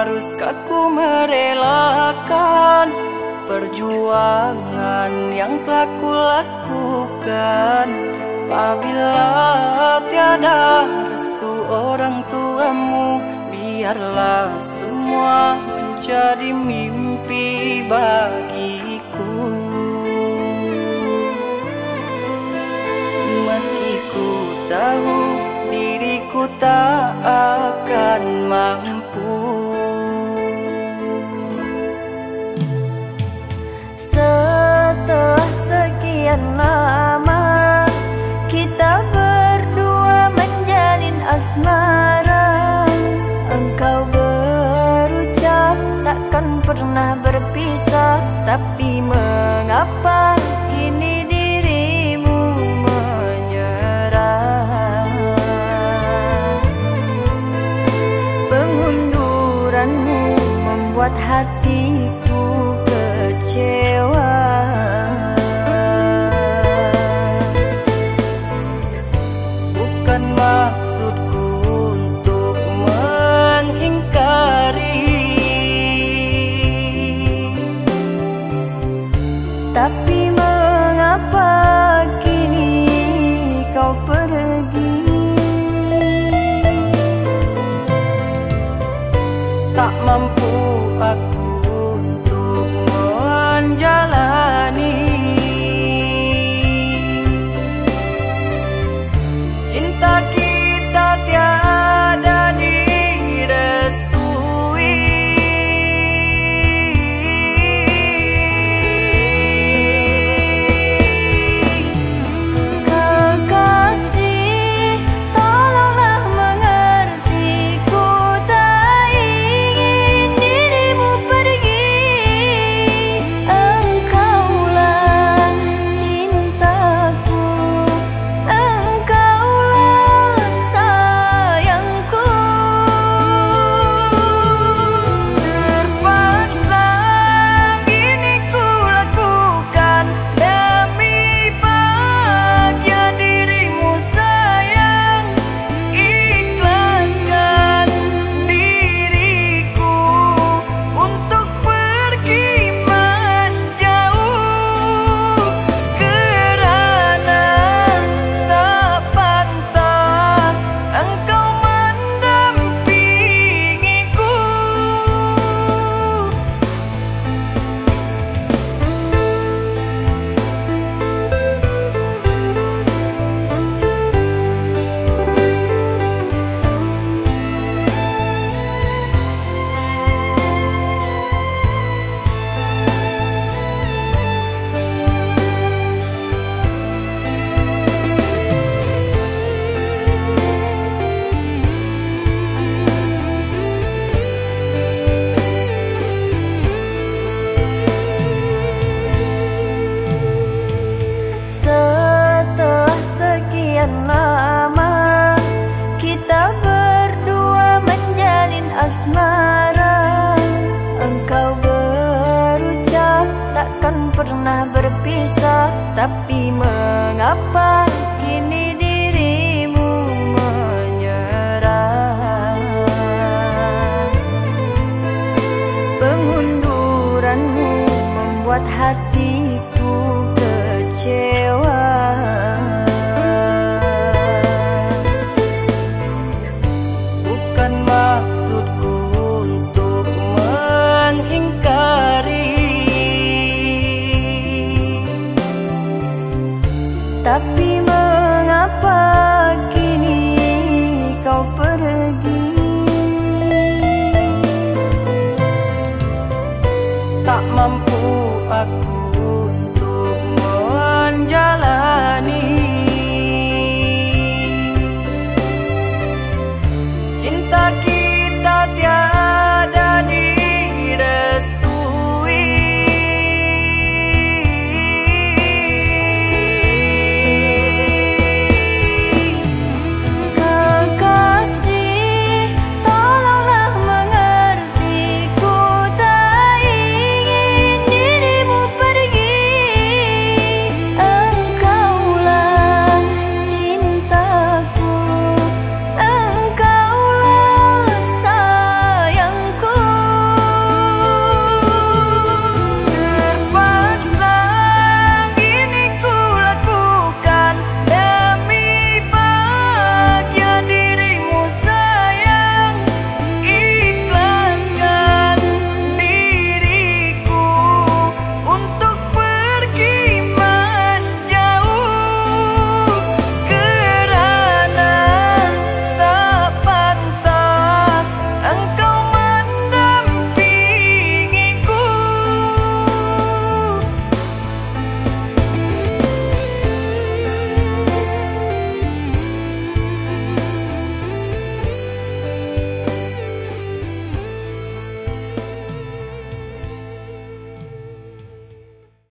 Haruskah ku merelakan Perjuangan yang telah kulakukan Apabila tiada restu orang tuamu Biarlah semua menjadi mimpi bagiku. Meski ku tahu diriku tak akan mampu Tapi mengapa kini dirimu menyerah? Pengunduranmu membuat hatiku kecewa. kita berdua menjalin asmara. Engkau berucap takkan pernah berpisah. Tapi mengapa kini dirimu menyerah? Pengunduranmu membuat hatiku kecewa.